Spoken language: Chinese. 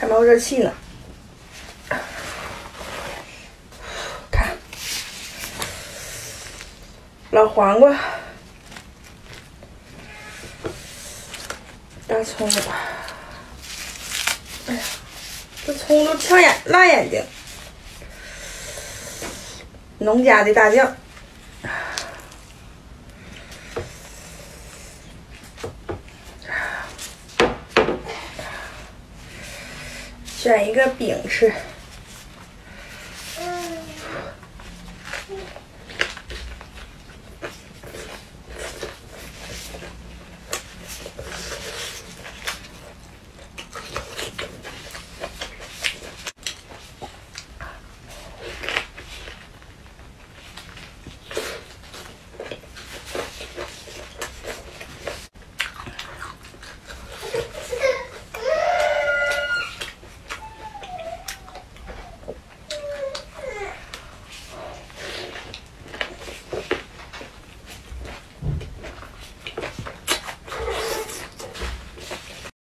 还冒热气呢。看，老黄瓜，大葱，哎呀，这葱都呛眼辣眼睛。农家的大酱。选一个饼吃。